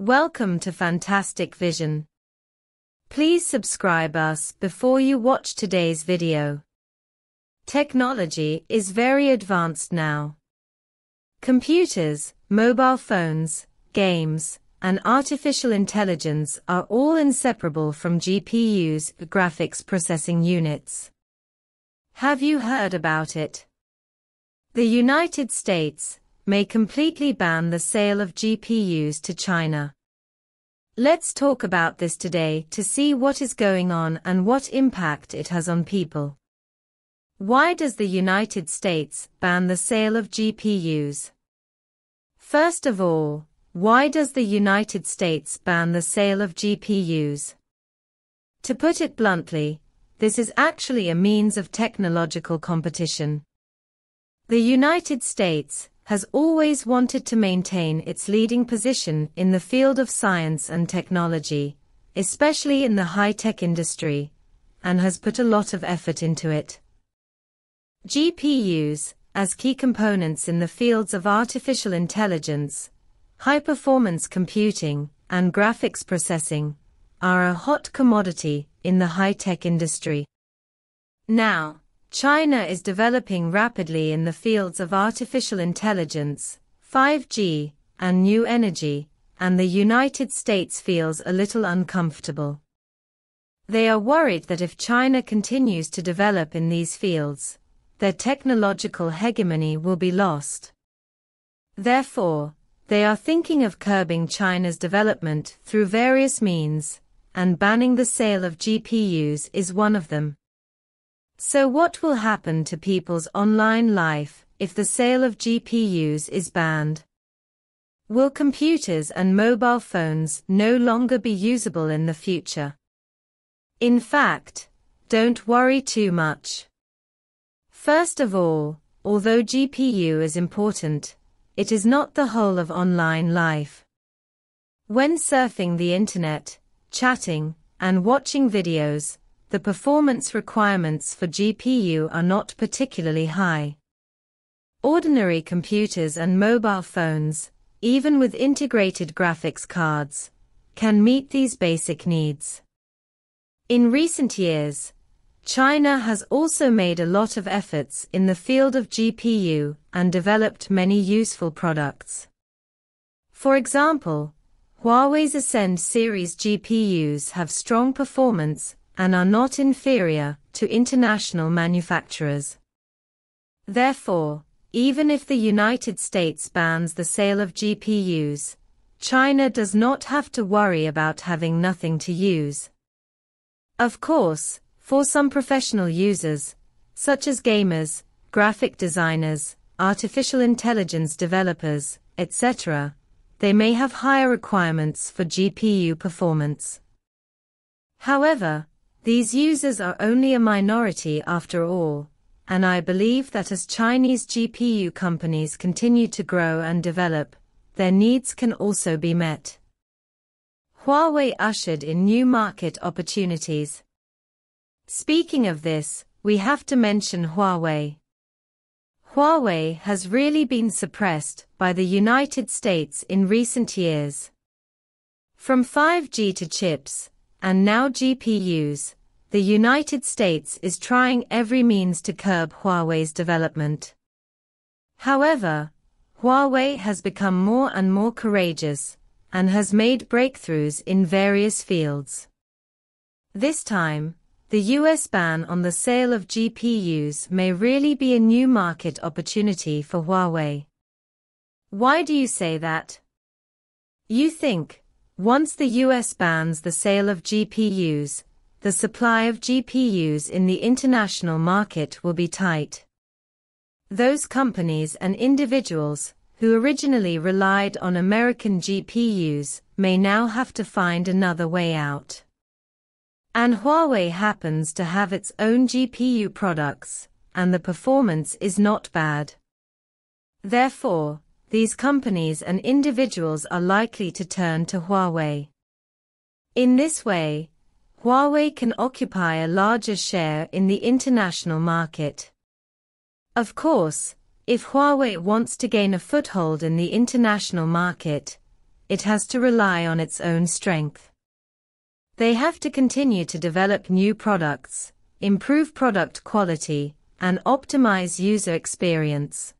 Welcome to Fantastic Vision. Please subscribe us before you watch today's video. Technology is very advanced now. Computers, mobile phones, games, and artificial intelligence are all inseparable from GPUs, graphics processing units. Have you heard about it? The United States may completely ban the sale of GPUs to China. Let's talk about this today to see what is going on and what impact it has on people. Why does the United States ban the sale of GPUs? First of all, why does the United States ban the sale of GPUs? To put it bluntly, this is actually a means of technological competition. The United States has always wanted to maintain its leading position in the field of science and technology, especially in the high-tech industry, and has put a lot of effort into it. GPUs, as key components in the fields of artificial intelligence, high-performance computing, and graphics processing, are a hot commodity in the high-tech industry. Now, China is developing rapidly in the fields of artificial intelligence, 5G, and new energy, and the United States feels a little uncomfortable. They are worried that if China continues to develop in these fields, their technological hegemony will be lost. Therefore, they are thinking of curbing China's development through various means, and banning the sale of GPUs is one of them. So what will happen to people's online life if the sale of GPUs is banned? Will computers and mobile phones no longer be usable in the future? In fact, don't worry too much. First of all, although GPU is important, it is not the whole of online life. When surfing the internet, chatting, and watching videos, the performance requirements for GPU are not particularly high. Ordinary computers and mobile phones, even with integrated graphics cards, can meet these basic needs. In recent years, China has also made a lot of efforts in the field of GPU and developed many useful products. For example, Huawei's Ascend series GPUs have strong performance and are not inferior to international manufacturers. Therefore, even if the United States bans the sale of GPUs, China does not have to worry about having nothing to use. Of course, for some professional users, such as gamers, graphic designers, artificial intelligence developers, etc., they may have higher requirements for GPU performance. However, these users are only a minority after all, and I believe that as Chinese GPU companies continue to grow and develop, their needs can also be met. Huawei ushered in new market opportunities. Speaking of this, we have to mention Huawei. Huawei has really been suppressed by the United States in recent years. From 5G to chips, and now GPUs, the United States is trying every means to curb Huawei's development. However, Huawei has become more and more courageous, and has made breakthroughs in various fields. This time, the US ban on the sale of GPUs may really be a new market opportunity for Huawei. Why do you say that? You think, once the US bans the sale of GPUs, the supply of GPUs in the international market will be tight. Those companies and individuals who originally relied on American GPUs may now have to find another way out. And Huawei happens to have its own GPU products, and the performance is not bad. Therefore, these companies and individuals are likely to turn to Huawei. In this way, Huawei can occupy a larger share in the international market. Of course, if Huawei wants to gain a foothold in the international market, it has to rely on its own strength. They have to continue to develop new products, improve product quality, and optimize user experience.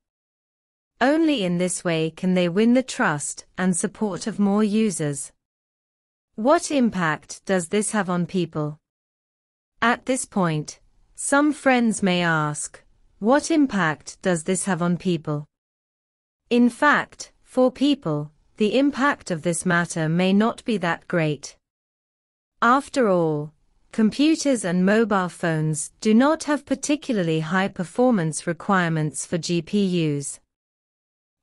Only in this way can they win the trust and support of more users. What impact does this have on people? At this point, some friends may ask, what impact does this have on people? In fact, for people, the impact of this matter may not be that great. After all, computers and mobile phones do not have particularly high performance requirements for GPUs.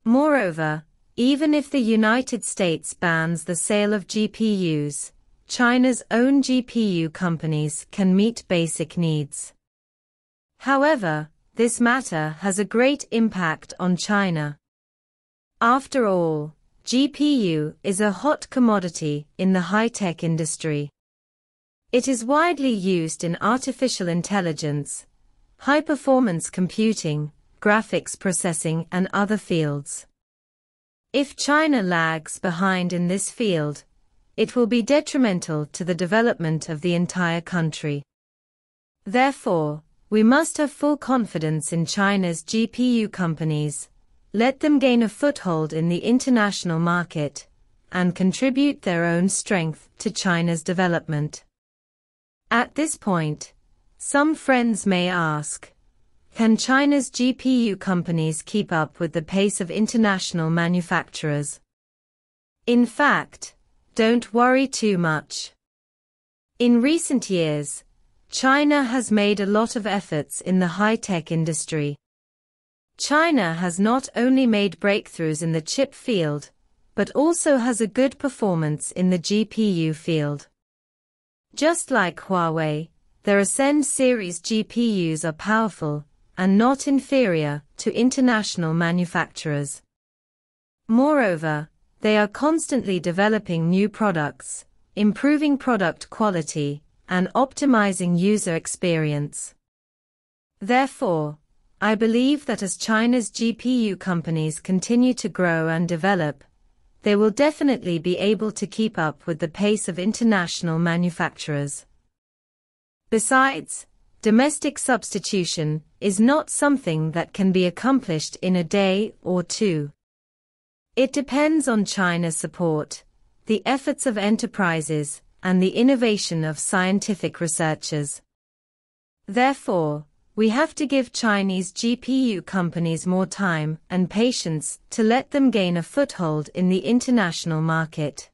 Moreover, even if the United States bans the sale of GPUs, China's own GPU companies can meet basic needs. However, this matter has a great impact on China. After all, GPU is a hot commodity in the high-tech industry. It is widely used in artificial intelligence, high-performance computing, graphics processing and other fields. If China lags behind in this field, it will be detrimental to the development of the entire country. Therefore, we must have full confidence in China's GPU companies, let them gain a foothold in the international market, and contribute their own strength to China's development. At this point, some friends may ask, can China's GPU companies keep up with the pace of international manufacturers? In fact, don't worry too much. In recent years, China has made a lot of efforts in the high-tech industry. China has not only made breakthroughs in the chip field, but also has a good performance in the GPU field. Just like Huawei, their Ascend series GPUs are powerful and not inferior to international manufacturers. Moreover, they are constantly developing new products, improving product quality, and optimizing user experience. Therefore, I believe that as China's GPU companies continue to grow and develop, they will definitely be able to keep up with the pace of international manufacturers. Besides, domestic substitution is not something that can be accomplished in a day or two. It depends on China's support, the efforts of enterprises, and the innovation of scientific researchers. Therefore, we have to give Chinese GPU companies more time and patience to let them gain a foothold in the international market.